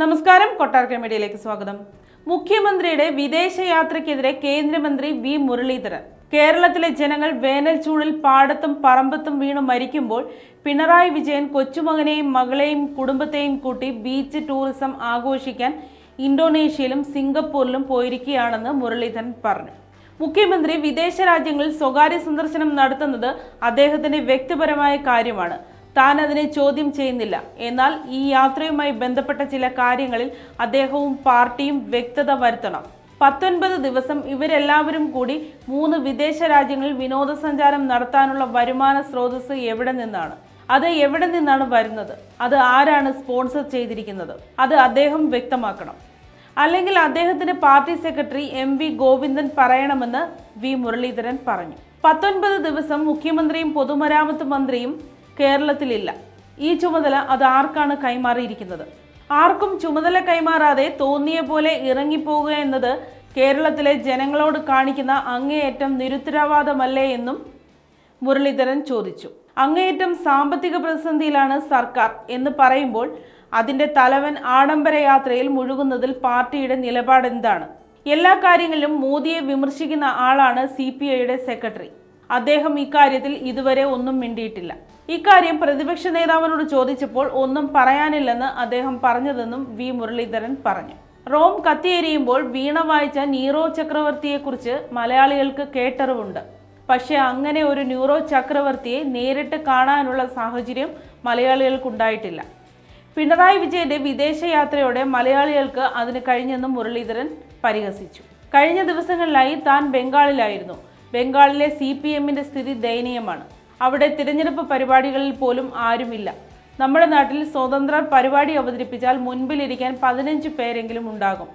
നമസ്കാരം. കൊട്ടാരക്കര മീഡിയയിലേക്ക് സ്വാഗതം. മുഖ്യമന്ത്രിയുടെ വിദേശയാത്രയ്ക്കെതിരെ കേന്ദ്രമന്ത്രി വി. മുരളീധരൻ. കേരളത്തിലെ ജനങ്ങൾ വേനൽ ചൂടിൽ പാടത്തും പറമ്പത്തും വീണു മരിക്കുമ്പോൾ പിണറായി വിജയൻ കൊച്ചുമകനെയും മകളെയും കുടുംബത്തെയും കൂട്ടി ബീച്ച് ടൂറിസം ആഘോഷിക്കാൻ ഇന്തോനേഷ്യയിലും സിംഗപ്പൂരിലും പോയിരിക്കുകയാണെന്ന് മുരളീധരൻ പറഞ്ഞു. മുഖ്യമന്ത്രി വിദേശ രാജ്യങ്ങളിൽ സ്വകാര്യ സന്ദർശനം നടത്തുന്നത് അദ്ദേഹത്തിന്റെ വ്യക്തിപരമായ കാര്യമാണ്. താൻ അതിനെ ചോദ്യം ചെയ്യുന്നില്ല. എന്നാൽ ഈ യാത്രയുമായി ബന്ധപ്പെട്ട ചില കാര്യങ്ങളിൽ അദ്ദേഹവും പാർട്ടിയും വ്യക്തത വരുത്തണം. പത്തൊൻപത് ദിവസം ഇവരെല്ലാവരും കൂടി മൂന്ന് വിദേശ രാജ്യങ്ങളിൽ വിനോദസഞ്ചാരം നടത്താനുള്ള വരുമാന സ്രോതസ് എവിടെ നിന്നാണ്? അത് എവിടെ നിന്നാണ് വരുന്നത്? അത് ആരാണ് സ്പോൺസർ ചെയ്തിരിക്കുന്നത്? അത് അദ്ദേഹം വ്യക്തമാക്കണം. അല്ലെങ്കിൽ അദ്ദേഹത്തിന്റെ party secretary M V Govindan പറയണമെന്ന് വി മുരളീധരൻ പറഞ്ഞു. പത്തൊൻപത് ദിവസം മുഖ്യമന്ത്രിയും പൊതുമരാമത്ത് മന്ത്രിയും കേരളത്തിലില്ല. ഈ ചുമതല അത് ആർക്കാണ് കൈമാറിയിരിക്കുന്നത്? ആർക്കും ചുമതല കൈമാറാതെ തോന്നിയ പോലെ ഇറങ്ങിപ്പോവുക എന്നത് കേരളത്തിലെ ജനങ്ങളോട് കാണിക്കുന്ന അങ്ങേയറ്റം നിരുത്തരവാദമല്ലേ എന്നും മുരളീധരൻ ചോദിച്ചു. അങ്ങേയറ്റം സാമ്പത്തിക പ്രതിസന്ധിയിലാണ് സർക്കാർ എന്ന് പറയുമ്പോൾ അതിന്റെ തലവൻ ആഡംബര യാത്രയിൽ മുഴുകുന്നതിൽ പാർട്ടിയുടെ നിലപാട് എന്താണ് എല്ലാ കാര്യങ്ങളിലും മോദിയെ വിമർശിക്കുന്ന ആളാണ് സി സെക്രട്ടറി. അദ്ദേഹം ഇക്കാര്യത്തിൽ ഇതുവരെ ഒന്നും മിണ്ടിയിട്ടില്ല. ഇക്കാര്യം പ്രതിപക്ഷ നേതാവിനോട് ചോദിച്ചപ്പോൾ ഒന്നും പറയാനില്ലെന്ന് അദ്ദേഹം പറഞ്ഞതെന്നും വി മുരളീധരൻ പറഞ്ഞു. റോം കത്തിയെരിയുമ്പോൾ വീണ വായിച്ച നീറോ ചക്രവർത്തിയെക്കുറിച്ച് മലയാളികൾക്ക് കേട്ടറിവുണ്ട്. പക്ഷേ അങ്ങനെ ഒരു ന്യൂറോ ചക്രവർത്തിയെ നേരിട്ട് കാണാനുള്ള സാഹചര്യം മലയാളികൾക്കുണ്ടായിട്ടില്ല. പിണറായി വിജയന്റെ വിദേശയാത്രയോടെ മലയാളികൾക്ക് അതിന് കഴിഞ്ഞെന്നും മുരളീധരൻ പരിഹസിച്ചു. കഴിഞ്ഞ ദിവസങ്ങളിലായി താൻ ബംഗാളിലായിരുന്നു. ബംഗാളിലെ സി പി എമ്മിന്റെ സ്ഥിതി ദയനീയമാണ്. അവിടെ തിരഞ്ഞെടുപ്പ് പരിപാടികളിൽ പോലും ആരുമില്ല. നമ്മുടെ നാട്ടിൽ സ്വതന്ത്ര പരിപാടി അവതരിപ്പിച്ചാൽ മുൻപിലിരിക്കാൻ പതിനഞ്ച് പേരെങ്കിലും ഉണ്ടാകും.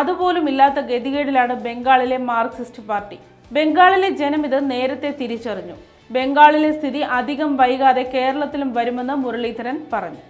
അതുപോലും ഇല്ലാത്ത ഗതികേടിലാണ് ബംഗാളിലെ മാർക്സിസ്റ്റ് പാർട്ടി. ബംഗാളിലെ ജനം ഇത് നേരത്തെ തിരിച്ചറിഞ്ഞു. ബംഗാളിലെ സ്ഥിതി അധികം വൈകാതെ കേരളത്തിലും വരുമെന്ന് മുരളീധരൻ പറഞ്ഞു.